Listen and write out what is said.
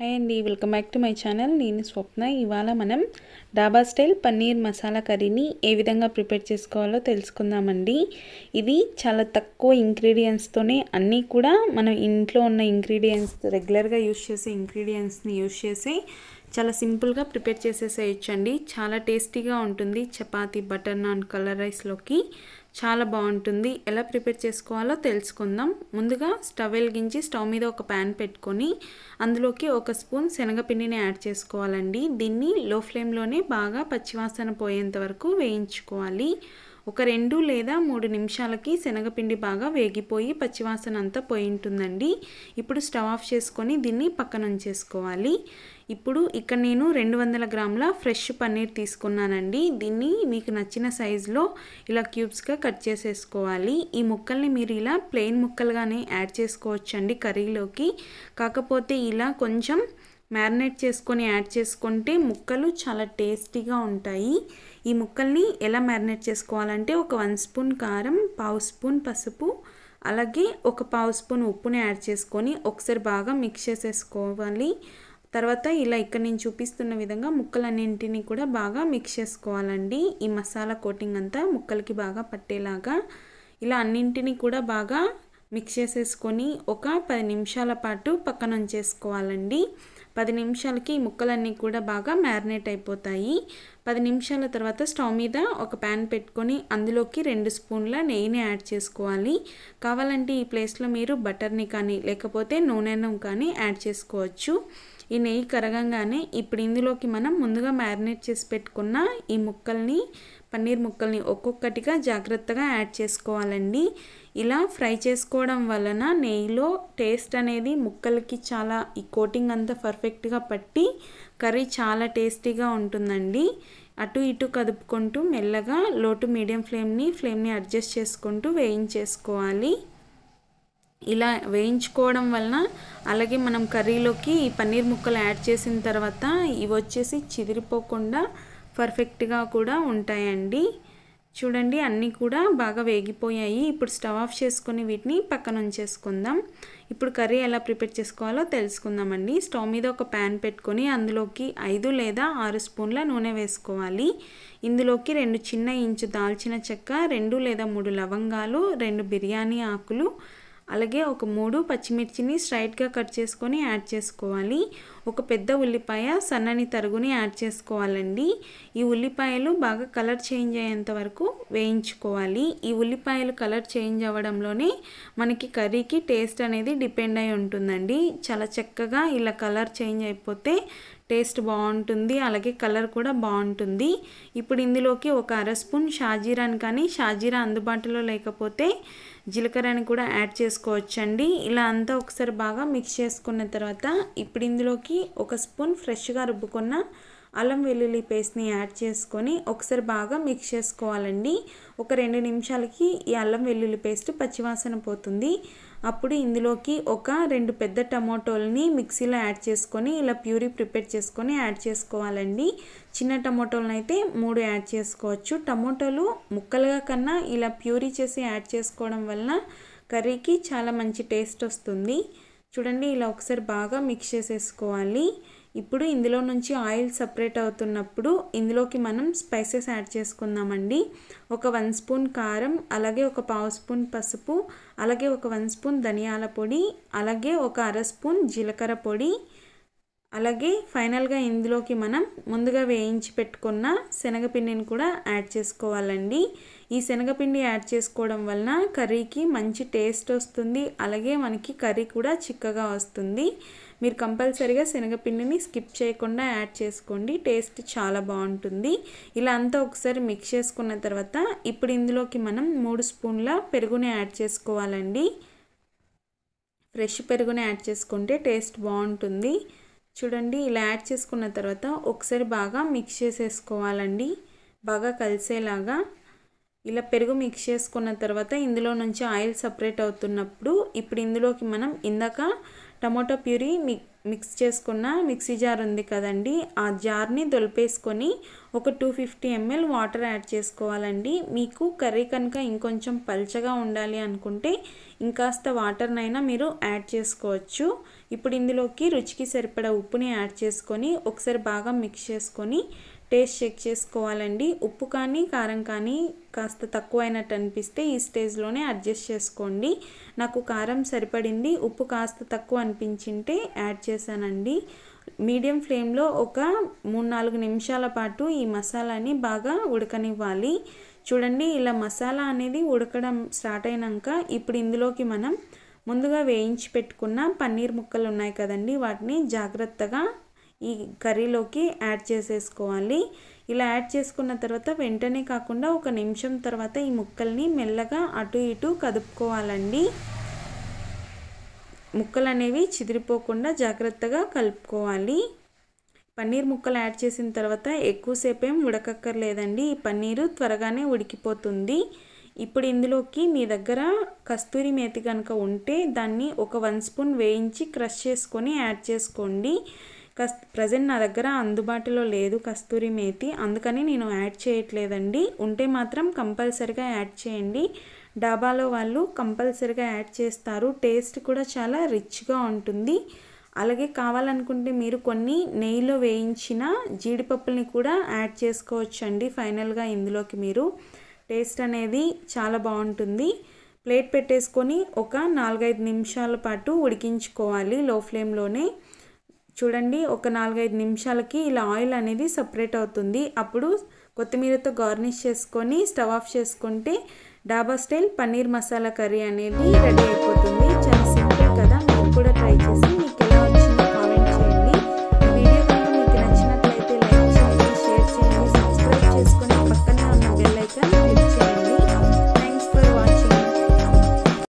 Hi అండి welcome back to my channel. నేను స్వప్న. ఇవాళ మనం డాబా స్టైల్ పన్నీర్ మసాలా కర్రీని ఏ విధంగా ప్రిపేర్ చేసుకోవాలో తెలుసుకుందామండి. ఇది చాలా తక్కువ ఇంగ్రీడియంట్స్తోనే అన్నీ కూడా మనం ఇంట్లో ఉన్న ఇంగ్రీడియంట్స్ రెగ్యులర్గా యూస్ చేసే ఇంగ్రీడియంట్స్ని యూస్ చేసి చాలా సింపుల్గా ప్రిపేర్ చేసేసేయచ్చండి. చాలా టేస్టీగా ఉంటుంది. చపాతీ బటర్ నాన్ కలర్ రైస్లోకి చాలా బాగుంటుంది. ఎలా ప్రిపేర్ చేసుకోవాలో తెలుసుకుందాం. ముందుగా స్టవ్ వెలిగించి స్టవ్ మీద ఒక ప్యాన్ పెట్టుకొని అందులోకి ఒక స్పూన్ శనగపిండిని యాడ్ చేసుకోవాలండి. దీన్ని లో ఫ్లేమ్లోనే బాగా పచ్చివాసన పోయేంత వరకు వేయించుకోవాలి. ఒక రెండు లేదా మూడు నిమిషాలకి శనగపిండి బాగా వేగిపోయి పచ్చివాసన అంతా పోయి ఉంటుందండి ఇప్పుడు స్టవ్ ఆఫ్ చేసుకొని దీన్ని పక్కన ఉంచేసుకోవాలి. ఇప్పుడు ఇక్కడ నేను రెండు వందల గ్రాముల ఫ్రెష్ పన్నీర్ తీసుకున్నానండి. దీన్ని మీకు నచ్చిన సైజులో ఇలా క్యూబ్స్గా కట్ చేసేసుకోవాలి. ఈ ముక్కల్ని మీరు ఇలా ప్లెయిన్ ముక్కలుగానే యాడ్ చేసుకోవచ్చండి కర్రీలోకి. కాకపోతే ఇలా కొంచెం మ్యారినేట్ చేసుకొని యాడ్ చేసుకుంటే ముక్కలు చాలా టేస్టీగా ఉంటాయి. ఈ ముక్కల్ని ఎలా మ్యారినేట్ చేసుకోవాలంటే ఒక వన్ స్పూన్ కారం పావు స్పూన్ పసుపు అలాగే ఒక పావు స్పూన్ ఉప్పుని యాడ్ చేసుకొని ఒకసారి బాగా మిక్స్ చేసేసుకోవాలి. తర్వాత ఇలా ఇక్కడ నేను చూపిస్తున్న విధంగా ముక్కలన్నింటినీ కూడా బాగా మిక్స్ చేసుకోవాలండి. ఈ మసాలా కోటింగ్ అంతా ముక్కలకి బాగా పట్టేలాగా ఇలా అన్నింటినీ కూడా బాగా మిక్స్ చేసేసుకొని ఒక పది నిమిషాల పాటు పక్కన ఉంచేసుకోవాలండి. పది నిమిషాలకి ఈ ముక్కలన్నీ కూడా బాగా మ్యారినేట్ అయిపోతాయి. పది నిమిషాల తర్వాత స్టవ్ మీద ఒక ప్యాన్ పెట్టుకొని అందులోకి రెండు స్పూన్ల నెయ్యిని యాడ్ చేసుకోవాలి. కావాలంటే ఈ ప్లేస్లో మీరు బటర్ని కానీ లేకపోతే నూనెను కానీ యాడ్ చేసుకోవచ్చు. ఈ నెయ్యి కరగంగానే ఇప్పుడు ఇందులోకి మనం ముందుగా మ్యారినేట్ చేసి పెట్టుకున్న ఈ ముక్కల్ని పన్నీర్ ముక్కల్ని ఒక్కొక్కటిగా జాగ్రత్తగా యాడ్ చేసుకోవాలండి. ఇలా ఫ్రై చేసుకోవడం వలన నెయ్యిలో టేస్ట్ అనేది ముక్కలకి చాలా ఈ కోటింగ్ అంతా పర్ఫెక్ట్గా పట్టి కర్రీ చాలా టేస్టీగా ఉంటుందండి. అటు ఇటు కదుపుకుంటూ మెల్లగా లో టు మీడియం ఫ్లేమ్ని ఫ్లేమ్ని అడ్జస్ట్ చేసుకుంటూ వేయించేసుకోవాలి. ఇలా వేయించుకోవడం వలన అలాగే మనం కర్రీలోకి ఈ పన్నీర్ ముక్కలు యాడ్ చేసిన తర్వాత ఇవి వచ్చేసి చిదిరిపోకుండా పర్ఫెక్ట్గా కూడా ఉంటాయండి. చూడండి అన్నీ కూడా బాగా వేగిపోయాయి. ఇప్పుడు స్టవ్ ఆఫ్ చేసుకొని వీటిని పక్కన ఉంచేసుకుందాం. ఇప్పుడు కర్రీ ఎలా ప్రిపేర్ చేసుకోవాలో తెలుసుకుందామండి. స్టవ్ మీద ఒక ప్యాన్ పెట్టుకొని అందులోకి ఐదు లేదా ఆరు స్పూన్ల నూనె వేసుకోవాలి. ఇందులోకి రెండు చిన్న ఇంచు దాల్చిన చెక్క రెండు లేదా మూడు లవంగాలు రెండు బిర్యానీ ఆకులు అలాగే ఒక మూడు పచ్చిమిర్చిని స్ట్రైట్గా కట్ చేసుకొని యాడ్ చేసుకోవాలి. ఒక పెద్ద ఉల్లిపాయ సన్నని తరుగుని యాడ్ చేసుకోవాలండి. ఈ ఉల్లిపాయలు బాగా కలర్ చేంజ్ అయ్యేంత వరకు వేయించుకోవాలి. ఈ ఉల్లిపాయలు కలర్ చేంజ్ అవ్వడంలోనే మనకి కర్రీకి టేస్ట్ అనేది డిపెండ్ అయి ఉంటుందండి. చాలా చక్కగా ఇలా కలర్ చేంజ్ అయిపోతే టేస్ట్ బాగుంటుంది. అలాగే కలర్ కూడా బాగుంటుంది. ఇప్పుడు ఇందులోకి ఒక అర స్పూన్ షాజీరాని కానీ షాజీరా అందుబాటులో లేకపోతే జీలకర్రని కూడా యాడ్ చేసుకోవచ్చండి. ఇలా అంతా ఒకసారి బాగా మిక్స్ చేసుకున్న తర్వాత ఇప్పుడు ఇందులోకి ఒక స్పూన్ ఫ్రెష్గా రుబ్బుకున్న అల్లం వెల్లుల్లి పేస్ట్ని యాడ్ చేసుకొని ఒకసారి బాగా మిక్స్ చేసుకోవాలండి. ఒక రెండు నిమిషాలకి ఈ అల్లం వెల్లుల్లి పేస్ట్ పచ్చివాసన పోతుంది. అప్పుడు ఇందులోకి ఒక రెండు పెద్ద టమాటోల్ని మిక్సీలో యాడ్ చేసుకొని ఇలా ప్యూరీ ప్రిపేర్ చేసుకొని యాడ్ చేసుకోవాలండి. చిన్న టమాటోలను అయితే మూడు యాడ్ చేసుకోవచ్చు. టమాటోలు ముక్కలుగా కన్నా ఇలా ప్యూరీ చేసి యాడ్ చేసుకోవడం వలన కర్రీకి చాలా మంచి టేస్ట్ వస్తుంది. చూడండి ఇలా ఒకసారి బాగా మిక్స్ చేసేసుకోవాలి. ఇప్పుడు ఇందులో నుంచి ఆయిల్ సపరేట్ అవుతున్నప్పుడు ఇందులోకి మనం స్పైసెస్ యాడ్ చేసుకుందామండి. ఒక వన్ స్పూన్ కారం అలాగే ఒక పావు స్పూన్ పసుపు అలాగే ఒక వన్ స్పూన్ ధనియాల పొడి అలాగే ఒక అర స్పూన్ జీలకర్ర పొడి అలాగే ఫైనల్గా ఇందులోకి మనం ముందుగా వేయించి పెట్టుకున్న శనగపిండిని కూడా యాడ్ చేసుకోవాలండి. ఈ శనగపిండి యాడ్ చేసుకోవడం వలన కర్రీకి మంచి టేస్ట్ వస్తుంది. అలాగే మనకి కర్రీ కూడా చిక్కగా వస్తుంది. మీరు కంపల్సరిగా శనగపిండిని స్కిప్ చేయకుండా యాడ్ చేసుకోండి. టేస్ట్ చాలా బాగుంటుంది. ఇలా అంతా ఒకసారి మిక్స్ చేసుకున్న తర్వాత ఇప్పుడు ఇందులోకి మనం మూడు స్పూన్ల పెరుగుని యాడ్ చేసుకోవాలండి. ఫ్రెష్ పెరుగుని యాడ్ చేసుకుంటే టేస్ట్ బాగుంటుంది. చూడండి ఇలా యాడ్ చేసుకున్న తర్వాత ఒకసారి బాగా మిక్స్ చేసేసుకోవాలండి. బాగా కలిసేలాగా ఇలా పెరుగు మిక్స్ చేసుకున్న తర్వాత ఇందులో నుంచి ఆయిల్ సపరేట్ అవుతున్నప్పుడు ఇప్పుడు ఇందులోకి మనం ఇందాక టమాటో ప్యూరీ మిక్స్ చేసుకున్న మిక్సీ జార్ ఉంది కదండి ఆ జార్ని దొలిపేసుకొని ఒక two fifty ml water add చేసుకోవాలండి. మీకు కర్రీ కనుక ఇంకొంచెం పల్చగా ఉండాలి అనుకుంటే ఇంకాస్త వాటర్నైనా మీరు యాడ్ చేసుకోవచ్చు. ఇప్పుడు ఇందులోకి రుచికి సరిపడా ఉప్పుని యాడ్ చేసుకొని ఒకసారి బాగా మిక్స్ చేసుకొని టేస్ట్ చెక్ చేసుకోవాలండి. ఉప్పు కానీ కారం కానీ కాస్త తక్కువ అయినట్టు అనిపిస్తే ఈ స్టేజ్లోనే అడ్జస్ట్ చేసుకోండి. నాకు కారం సరిపడింది. ఉప్పు కాస్త తక్కువ అనిపించింటే యాడ్ చేశానండి. మీడియం ఫ్లేమ్లో ఒక మూడు నాలుగు నిమిషాల పాటు ఈ మసాలాని బాగా ఉడకనివ్వాలి. చూడండి ఇలా మసాలా అనేది ఉడకడం స్టార్ట్ అయినాక ఇప్పుడు ఇందులోకి మనం ముందుగా వేయించి పెట్టుకున్న పన్నీర్ ముక్కలు ఉన్నాయి కదండి వాటిని జాగ్రత్తగా ఈ కర్రీలోకి యాడ్ చేసేసుకోవాలి. ఇలా యాడ్ చేసుకున్న తర్వాత వెంటనే కాకుండా ఒక నిమిషం తర్వాత ఈ ముక్కల్ని మెల్లగా అటు ఇటు కదుపుకోవాలండి. ముక్కలు అనేవి చిదిరిపోకుండా జాగ్రత్తగా కలుపుకోవాలి. పన్నీర్ ముక్కలు యాడ్ చేసిన తర్వాత ఎక్కువసేపేం ఉడకక్కర్లేదండి. ఈ పన్నీరు త్వరగానే ఉడికిపోతుంది. ఇప్పుడు ఇందులోకి మీ దగ్గర కస్తూరి మేతి కనుక ఉంటే దాన్ని ఒక వన్ స్పూన్ వేయించి క్రష్ చేసుకొని యాడ్ చేసుకోండి. కస్ ప్రజెంట్ నా దగ్గర అందుబాటులో లేదు కస్తూరి మేతి. అందుకని నేను యాడ్ చేయట్లేదండి. ఉంటే మాత్రం కంపల్సరిగా యాడ్ చేయండి. డాబాలో వాళ్ళు కంపల్సరిగా యాడ్ చేస్తారు. టేస్ట్ కూడా చాలా రిచ్గా ఉంటుంది. అలాగే కావాలనుకుంటే మీరు కొన్ని నెయ్యిలో వేయించిన జీడిపప్పుల్ని కూడా యాడ్ చేసుకోవచ్చండి ఫైనల్గా ఇందులోకి మీరు. టేస్ట్ అనేది చాలా బాగుంటుంది. ప్లేట్ పెట్టేసుకొని ఒక నాలుగైదు నిమిషాల పాటు ఉడికించుకోవాలి లో ఫ్లేమ్లోనే. చూడండి ఒక నాలుగైదు నిమిషాలకి ఇలా ఆయిల్ అనేది సపరేట్ అవుతుంది. అప్పుడు కొత్తిమీరతో గార్నిష్ చేసుకొని స్టవ్ ఆఫ్ చేసుకుంటే డాబా స్టైల్ పన్నీర్ మసాలా కర్రీ అనేది రెడీ అయిపోతుంది. చాలా సింపుల్ కదా?